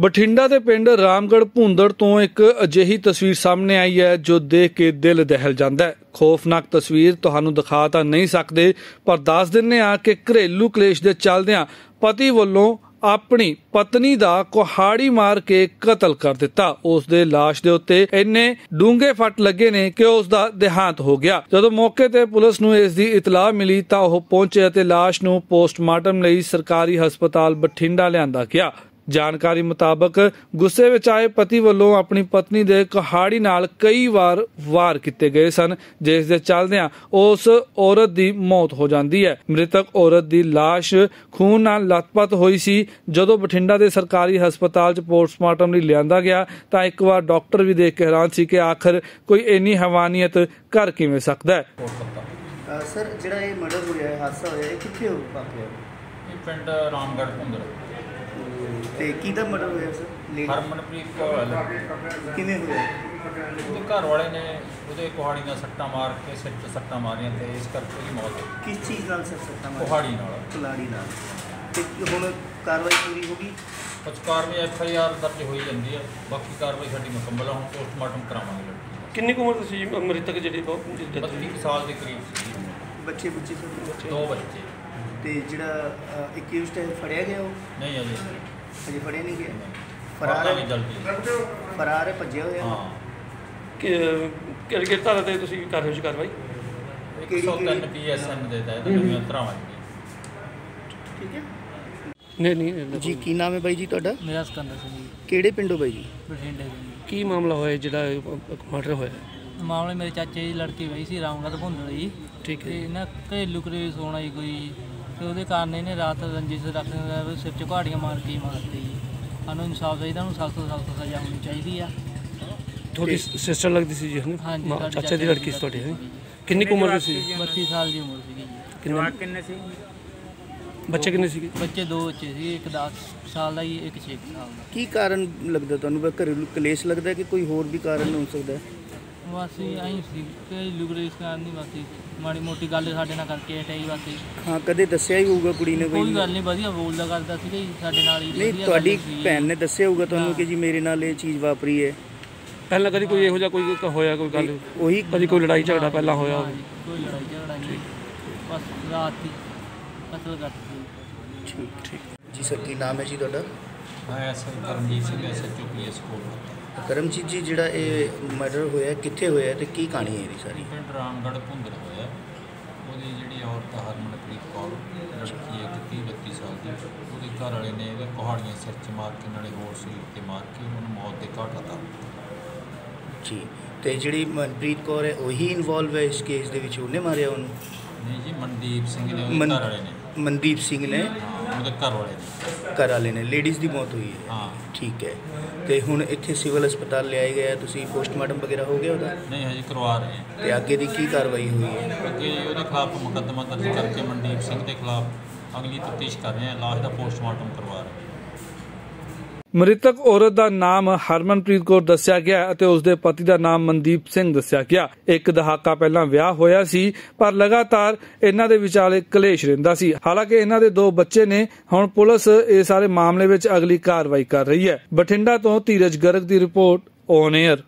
ਬਠਿੰਡਾ ਦੇ ਪਿੰਡ ਰਾਮਗੜ ਭੁੰਦੜ ਤੋਂ ਇੱਕ ਅਜਿਹੀ ਤਸਵੀਰ ਸਾਹਮਣੇ ਆਈ ਹੈ, ਜੋ ਦੇਖ ਕੇ ਦਿਲ ਦਹਿਲ ਜਾਂਦਾ ਹੈ। ਖੌਫਨਾਕ ਤਸਵੀਰ ਤੁਹਾਨੂੰ ਦਿਖਾ ਤਾਂ ਨਹੀਂ ਸਕਦੇ, ਪਰ ਦੱਸ ਦਿੰਨੇ ਆ ਕਿ ਘਰੇਲੂ ਕਲੇਸ਼ ਦੇ ਚੱਲਦਿਆਂ ਪਤੀ ਵੱਲੋਂ ਆਪਣੀ ਪਤਨੀ ਦਾ ਕੁਹਾੜੀ ਮਾਰ ਕੇ ਕਤਲ ਕਰ ਦਿੱਤਾ। ਉਸ ਦੇ ਲਾਸ਼ ਦੇ ਉੱਤੇ ਇੰਨੇ ਡੂੰਘੇ ਫੱਟ ਲੱਗੇ ਨੇ ਕਿ ਉਸ ਦਾ ਦੇਹਾਂਤ ਹੋ ਗਿਆ। ਜਦੋਂ ਮੌਕੇ ਤੇ ਪੁਲਿਸ ਨੂੰ ਇਸ ਦੀ ਇਤਲਾਹ ਮਿਲੀ ਤਾਂ ਉਹ ਪਹੁੰਚੇ ਅਤੇ ਲਾਸ਼ ਨੂੰ ਪੋਸਟਮਾਰਟਮ ਲਈ ਸਰਕਾਰੀ ਹਸਪਤਾਲ ਬਠਿੰਡਾ ਲਿਆਂਦਾ ਗਿਆ। ਜਾਣਕਾਰੀ ਮੁਤਾਬਕ ਗੁੱਸੇ ਵਿੱਚ ਆਏ ਪਤੀ ਵੱਲੋਂ ਆਪਣੀ ਪਤਨੀ ਦੇ ਕੁਹਾੜੀ ਨਾਲ ਕਈ ਵਾਰ ਵਾਰ ਕੀਤੇ ਗਏ ਸਨ ਜਿਸ ਦੇ ਚੱਲਦਿਆਂ ਉਸ ਔਰਤ ਦੀ ਮੌਤ ਹੋ ਜਾਂਦੀ ਹੈ। ਮ੍ਰਿਤਕ ਔਰਤ ਦੀ ਲਾਸ਼ ਖੂਨ ਨਾਲ ਲਤਪਤ ਹੋਈ ਸੀ। ਜਦੋਂ ਬਠਿੰਡਾ ਦੇ ਸਰਕਾਰੀ ਹਸਪਤਾਲ 'ਚ ਪੋਸਟਮਾਰਟਮ ਲਈ ਲਿਆਂਦਾ ਗਿਆ ਤਾਂ ਇੱਕ ਵਾਰ ਡਾਕਟਰ ਵੀ ਦੇਖ ਕੇ ਹੈਰਾਨ ਸੀ ਕਿ ਆਖਰ ਕੋਈ ਇੰਨੀ ਹਵਾਨੀਅਤ ਕਰ ਕਿਵੇਂ ਸਕਦਾ ਹੈ। ਸਰ ਜਿਹੜਾ ਇਹ ਮਰਡਰ ਹੋਇਆ ਹੈ ਹਾਦਸਾ ਹੋਇਆ ਇਹ ਕਿੱਥੇ ਹੋ ਵਾਕਿਆ ਇਹ ਪਿੰਡ ਰਾਮਗੜ੍ਹ ਭੁੰਦਰ। ਤੇ ਕਿਹਦਾ ਮਰਡਰ ਹੋਇਆ ਸਰ? ਲੇਡੀ? ਹਰਮਨਪ੍ਰੀਤ ਕੌਰ। ਕਿਵੇਂ ਹੋਇਆ ਉਹਦੇ ਘਰ ਵਾਲੇ ਨੇ ਉਹਦੇ ਕੁਹਾੜੀ ਨਾਲ ਸੱਟਾਂ ਮਾਰ ਕੇ ਸਿਰ 'ਚ ਸੱਟਾਂ ਮਾਰੀਆਂ ਤੇ ਇਸ ਕਰਕੇ ਉਹਦੀ ਮੌਤ ਹੋ ਗਈ। ਕਿਸ ਚੀਜ਼ ਨਾਲ ਸਰ ਸੱਟਾ ਮਾਰਿਆ? ਕੁਹਾੜੀ ਨਾਲ। ਕੁਲਾੜੀ ਨਾਲ। ਤੇ ਹੁਣ ਕਾਰਵਾਈ ਪੂਰੀ ਹੋ ਗਈ? ਪਚਕਾਰ ਵਿੱਚ ਐਫ ਆਈ ਆਰ ਦਰਜ ਹੋਈ ਜਾਂਦੀ ਹੈ ਬਾਕੀ ਕਾਰਵਾਈ ਸਾਡੀ ਮੁਕੰਮਲ ਹੈ ਹੁਣ ਪੋਸਟਮਾਰਟਮ ਕਰਾਵਾਂਗੇ ਲੜਕੀ ਦਾ। ਕਿੰਨੀ ਕੁ ਉਮਰ ਸੀ ਮ੍ਰਿਤਕ ਜਿਹੜੀ ਬਹੁਤ ਜਿੱਦਾਂ 32 ਕੁ ਸਾਲ ਦੇ ਕਰੀਬ ਸੀ ਬੱਚੇ ਬੱਚੇ ਸਰ? ਦੋ ਬੱਚੇ। ਤੇ ਜਿਹੜਾ ਅਕਿਊਜ਼ਡ ਹੈ ਫੜਿਆ ਗਿਆ ਉਹ? ਨਹੀਂ ਅਜੇ ਅਜੇ ਫੜਿਆ ਨਹੀਂ ਗਿਆ? ਫਰਾਰ ਹੈ? ਫਰਾਰ ਹੈ ਭੱਜਿਆ ਹੋਇਆ? ਹਾਂ। ਕਿ ਕਿ ਧਾਰਾ ਤੇ ਤੁਸੀਂ ਕਰ ਰਹੇ ਹੋ ਕਾਰਵਾਈ ਕਿਹੜੀ- 103 ਪੀਐਸਐਨ ਦੇ ਤਹਿਤ ਨਵੀਆਂ ਧਰਾਵਾਂ ਠੀਕ ਹੈ। ਨਹੀਂ ਨਹੀਂ ਜੀ ਕੀ ਨਾਮ ਹੈ ਬਾਈ ਜੀ ਤੁਹਾਡਾ? ਮੇਰਾ ਸਿਕੰਦਰ ਸਿੰਘ ਜੀ। ਕਿਹੜੇ ਪਿੰਡੋਂ ਬਾਈ ਜੀ? ਬਠਿੰਡੇ ਕੀ ਮਾਮਲਾ ਹੋਇਆ ਜਿਹੜਾ ਮਰਡਰ ਹੋਇਆ? ਮਾਮਲੇ ਮੇਰੇ ਚਾਚੇ ਦੀ ਲੜਕੀ ਵਈ ਸੀ ਰਾਮਗੜ੍ਹ ਭੁੰਦੜ ਜੀ। ਠੀਕ ਹੈ। ਤੇ ਨਾ ਘਰੇਲੂ ਕਰੇ ਸੋਣਾ ਜੀ ਕੋਈ ਤੇ ਉਹਦੇ ਕਾਰਨ ਇਹਨੇ ਰਾਤ ਰੰਜਿਸ਼ ਰੱਖਣ ਸਿਰ 'ਚ ਘਾੜੀਆਂ ਮਾਰ ਕੇ ਮਾਰਤੀ ਜੀ। ਸਾਨੂੰ ਇਨਸਾਫ ਚਾਹੀਦਾ ਉਹਨੂੰ ਸਖਤ ਤੋਂ ਸਖਤ ਸਜ਼ਾ ਹੋਣੀ ਚਾਹੀਦੀ ਆ। ਤੁਹਾਡੀ ਸਿਸਟਰ ਲੱਗਦੀ ਸੀ ਜੀ ਹਾਂਜੀ ਚਾਚਾ ਦੀ ਲੜਕੀ ਸੀ ਤੁਹਾਡੀ ਹੈਂ? ਕਿੰਨੀ ਕੁ ਉਮਰ ਦੀ ਸੀ? 32 ਸਾਲ ਦੀ ਉਮਰ ਸੀਗੀ ਜੀ। ਕਿੰਨੇ ਕਿੰਨੇ ਸੀ? ਬੱਚੇ ਕਿੰਨੇ ਸੀਗੇ? ਬੱਚੇ ਦੋ ਬੱਚੇ ਸੀ ਇੱਕ 10 ਸਾਲ ਦਾ ਜੀ ਇੱਕ 6 ਸਾਲ ਦਾ। ਕੀ ਕਾਰਨ ਲੱਗਦਾ ਤੁਹਾਨੂੰ? ਘਰੇਲੂ ਕਲੇਸ਼ ਲੱਗਦਾ ਕਿ ਕੋਈ ਹੋਰ ਵੀ ਕਾਰਨ ਹੋ ਸਕਦਾ? ਹੈ ਬਸ ਜੀ ਐਂ ਸੀ ਘਰੇਲੂ ਕਲੇਸ਼ ਕਾਰਨ ਨਹੀਂ ਬਸ ਜੀ। ਮਾੜੀ ਮੋਟੀ ਗੱਲ ਸਾਡੇ ਨਾਲ ਕਰਕੇ ਬਸ ਜੀ। ਹਾਂ ਕਦੇ ਦੱਸਿਆ ਹੀ ਹੋਊਗਾ ਕੁੜੀ ਨੇ ਕੋਈ ਕੋਈ? ਗੱਲ ਨਹੀਂ ਵਧੀਆ ਬੋਲਦਾ ਕਰਦਾ ਸੀਗਾ ਜੀ ਸਾਡੇ ਨਾਲ ਹੀ ਨਹੀਂ ਵਧੀਆ ਤੁਹਾਡੀ ਗੱਲ ਸੀ। ਭੈਣ ਨੇ ਦੱਸਿਆ ਹੋਊਗਾ ਤੁਹਾਨੂੰ ਹਾਂ। ਕਿ ਜੀ ਮੇਰੇ ਨਾਲ ਇਹ ਚੀਜ਼ ਵਾਪਰੀ ਹੈ। ਪਹਿਲਾਂ ਕਦੀ ਕੋਈ ਇਹੋ ਜਿਹਾ ਕੋਈ ਕ- ਹੋਇਆ ਕੋਈ ਗੱਲ? ਉਹੀ ਕਦੀ ਕੋਈ ਲੜਾਈ ਝਗੜਾ ਪਹਿਲਾਂ ਹੋਇਆ ਹਾਂ ਹੋਵੇ? ਜੀ, ਕੋਈ ਲੜਾਈ ਝਗੜਾ ਨਹੀਂ। ਬਸ ਰਾਤ ਦੀ ਕਤਲ ਕਰਤੀ ਠੀਕ ਠੀਕ। ਜੀ ਸਰ ਕੀ ਨਾਮ ਹੈ ਜੀ ਤੁਹਾਡਾ? ਮੈਂ S Karamjit Singh SHO PS ਕੋਲ ਕਰਮਜੀਤ ਜੀ ਜਿਹੜਾ ਇਹ ਮਰਡਰ ਹੋਇਆ ਕਿੱਥੇ ਹੋਇਆ ਤੇ ਕੀ ਕਹਾਣੀ ਹੈ ਇਹਦੀ ਸਾਰੀ? ਪਿੰਡ ਰਾਮਗੜ੍ਹ ਭੁੰਦਰ ਹੋਇਆ। ਉਹਦੀ ਜਿਹੜੀ ਔਰਤ ਹਰਮਨਪ੍ਰੀਤ ਕੌਰ ਲੜਕੀ ਹੈ 30 32 ਸਾਲ ਦੀ। ਉਹਦੇ ਘਰ ਵਾਲੇ ਨੇ ਇਹਦੇ ਕੁਹਾੜੀਆਂ ਸਿਰ 'ਚ ਮਾਰ ਕੇ ਨਾਲੇ ਹੋਰ ਸਰੀਰ ਤੇ ਮਾਰ ਕੇ ਉਹਨੂੰ ਮੌਤ ਦੇ ਘਾਟ ਉਤਾਰ ਦਿੱਤਾ। ਜੀ ਤੇ ਜਿਹੜੀ ਮਨਪ੍ਰੀਤ ਕੌਰ ਹੈ ਉਹੀ ਇਨਵੋਲਵ ਹੈ ਇਸ ਕੇਸ ਦੇ ਵਿੱਚ? ਉਹਨੇ ਮਾਰਿਆ ਉਹਨੂੰ? ਨਹੀਂ ਜੀ ਮਨਦੀਪ ਸਿੰਘ ਨੇ ਉਹਦੇ ਘਰ ਵਾਲੇ ਨੇ। ਮਨਦੀਪ ਸਿੰਘ ਨੇ। ਉਹਦੇ ਘਰ ਵਾਲੇ ਨੇ। ਘਰ ਵਾਲੇ ਨੇ ਲੇਡੀਜ਼ ਦੀ ਮੌਤ ਹੋਈ ਹੈ। ਹਾਂ। ਠੀਕ ਹੈ। ਤੇ ਹੁਣ ਇੱਥੇ ਸਿਵਲ ਹਸਪਤਾਲ ਲਿਆਏ ਗਏ ਤੁਸੀਂ ਪੋਸਟਮਾਰਟਮ ਵਗੈਰਾ ਹੋ ਗਿਆ ਉਹਦਾ? ਨਹੀਂ ਹਜੇ ਕਰਵਾ ਰਹੇ ਹਾਂ। ਤੇ ਅੱਗੇ ਦੀ ਕੀ ਕਾਰਵਾਈ ਹੋਈ ਹੈ? ਅੱਗੇ ਉਹਦੇ ਖਿਲਾਫ ਮੁਕੱਦਮਾ ਦਰਜ ਕਰਕੇ ਮਨਦੀਪ ਸਿੰਘ ਦੇ ਖਿਲਾਫ ਅਗਲੀ ਤਫਤੀਸ਼ ਕਰ ਰਹੇ ਹਾਂ ਲਾਸ਼ ਦਾ ਪੋਸਟਮਾਰਟਮ ਕਰਵਾ ਰਹੇ ਹਾਂ। ਮ੍ਰਿਤਕ ਔਰਤ ਦਾ ਨਾਮ ਹਰਮਨਪ੍ਰੀਤ ਕੌਰ ਦੱਸਿਆ ਗਿਆ ਅਤੇ ਉਸ ਦੇ ਪਤੀ ਦਾ ਨਾਮ ਮਨਦੀਪ ਸਿੰਘ ਦੱਸਿਆ ਗਿਆ। ਇੱਕ ਦਹਾਕਾ ਪਹਿਲਾਂ ਵਿਆਹ ਹੋਇਆ ਸੀ, ਪਰ ਲਗਾਤਾਰ ਇਹਨਾਂ ਦੇ ਵਿਚਾਲੇ ਕਲੇਸ਼ ਰਹਿੰਦਾ ਸੀ। ਹਾਲਾਂਕਿ ਇਹਨਾਂ ਦੇ ਦੋ ਬੱਚੇ ਨੇ, ਹੁਣ ਪੁਲਿਸ ਇਹ ਸਾਰੇ ਮਾਮਲੇ ਵਿੱਚ ਅਗਲੀ ਕਾਰਵਾਈ ਕਰ ਰਹੀ ਹੈ। ਬਠਿੰਡਾ ਤੋਂ ਧੀਰਜ ਗਰਗ ਦੀ ਰਿਪੋਰਟ ਔਨ 에ਅਰ